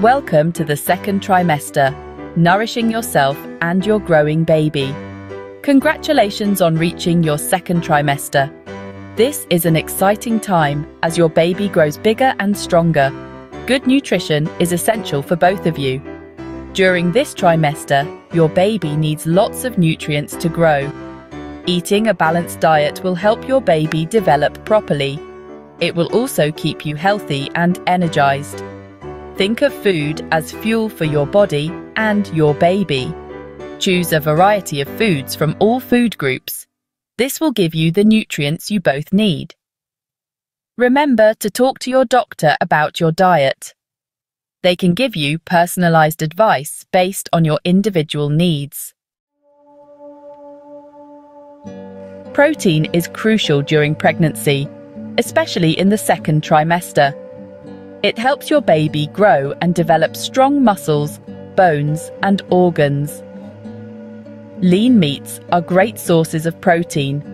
Welcome to the second trimester, nourishing yourself and your growing baby. Congratulations on reaching your second trimester. This is an exciting time as your baby grows bigger and stronger. Good nutrition is essential for both of you. During this trimester, your baby needs lots of nutrients to grow. Eating a balanced diet will help your baby develop properly. It will also keep you healthy and energized. Think of food as fuel for your body and your baby. Choose a variety of foods from all food groups. This will give you the nutrients you both need. Remember to talk to your doctor about your diet. They can give you personalized advice based on your individual needs. Protein is crucial during pregnancy, especially in the second trimester. It helps your baby grow and develop strong muscles, bones, and organs. Lean meats are great sources of protein.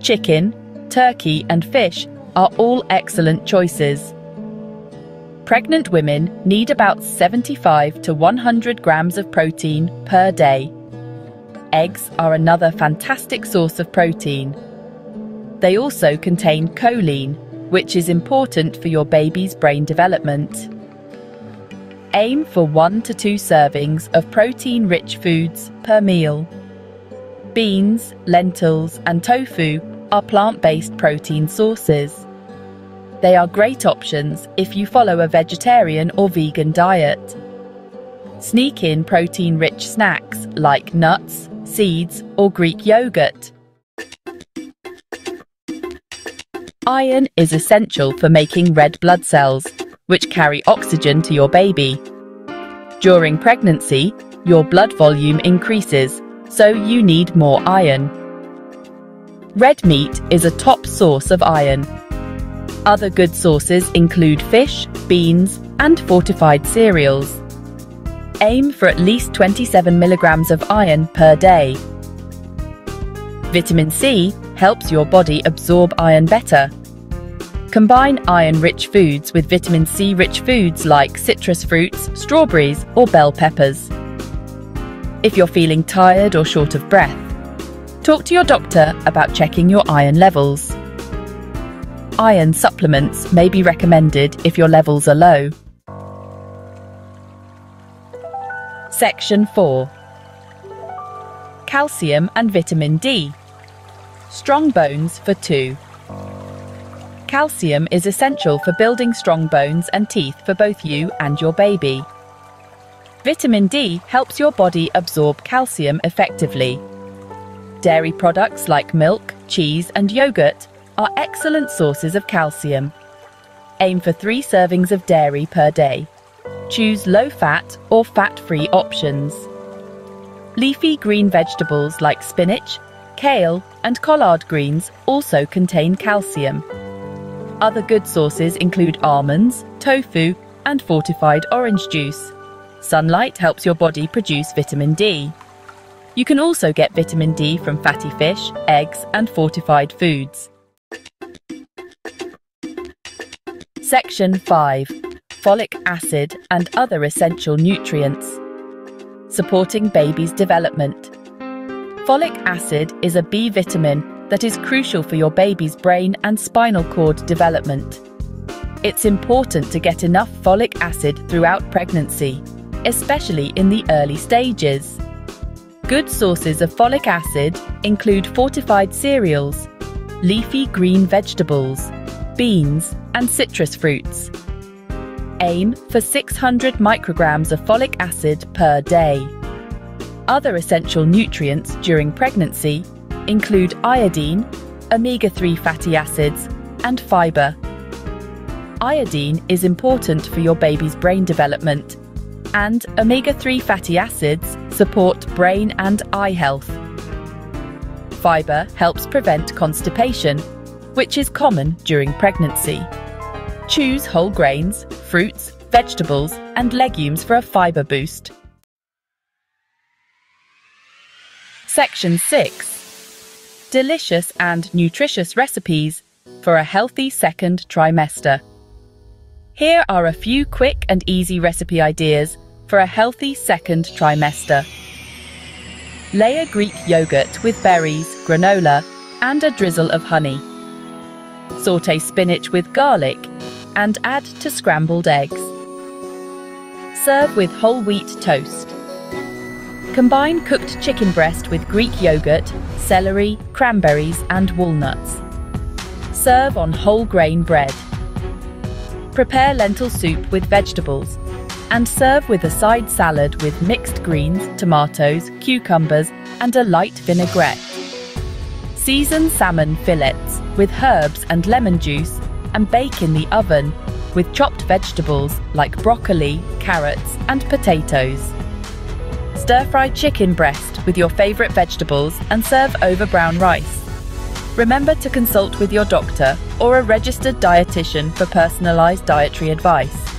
Chicken, turkey, and fish are all excellent choices. Pregnant women need about 75 to 100 grams of protein per day. Eggs are another fantastic source of protein. They also contain choline, which is important for your baby's brain development. Aim for 1 to 2 servings of protein rich foods per meal. Beans, lentils, and tofu are plant based protein sources. They are great options if you follow a vegetarian or vegan diet. Sneak in protein rich snacks like nuts, seeds, or Greek yogurt. Iron is essential for making red blood cells, which carry oxygen to your baby. During pregnancy, your blood volume increases, so you need more iron. Red meat is a top source of iron. Other good sources include fish, beans, and fortified cereals. Aim for at least 27 milligrams of iron per day. Vitamin C helps your body absorb iron better. Combine iron-rich foods with vitamin C-rich foods like citrus fruits, strawberries or bell peppers. If you're feeling tired or short of breath, talk to your doctor about checking your iron levels. Iron supplements may be recommended if your levels are low. Section 4 Calcium and Vitamin D Strong bones for two. Calcium is essential for building strong bones and teeth for both you and your baby. Vitamin D helps your body absorb calcium effectively. Dairy products like milk, cheese, and yogurt are excellent sources of calcium. Aim for three servings of dairy per day. Choose low fat or fat free options. Leafy green vegetables like spinach, kale, and collard greens also contain calcium. Other good sources include almonds, tofu, and fortified orange juice. Sunlight helps your body produce vitamin D. You can also get vitamin D from fatty fish, eggs, and fortified foods. Section 5 Folic acid and other essential nutrients. Supporting baby's development. Folic acid is a B vitamin that is crucial for your baby's brain and spinal cord development. It's important to get enough folic acid throughout pregnancy, especially in the early stages. Good sources of folic acid include fortified cereals, leafy green vegetables, beans, and citrus fruits. Aim for 600 micrograms of folic acid per day. Other essential nutrients during pregnancy include iodine, omega-3 fatty acids, and fibre. Iodine is important for your baby's brain development, and omega-3 fatty acids support brain and eye health. Fibre helps prevent constipation, which is common during pregnancy. Choose whole grains, fruits, vegetables, and legumes for a fibre boost. Section 6 Delicious and nutritious recipes for a healthy second trimester. Here are a few quick and easy recipe ideas for a healthy second trimester. Layer Greek yogurt with berries, granola, and a drizzle of honey. Saute spinach with garlic and add to scrambled eggs. Serve with whole wheat toast. Combine cooked chicken breast with Greek yogurt, celery, cranberries, and walnuts. Serve on whole grain bread. Prepare lentil soup with vegetables and serve with a side salad with mixed greens, tomatoes, cucumbers, and a light vinaigrette. Season salmon fillets with herbs and lemon juice and bake in the oven with chopped vegetables like broccoli, carrots, and potatoes. Stir fry chicken breast with your favourite vegetables and serve over brown rice. Remember to consult with your doctor or a registered dietitian for personalised dietary advice.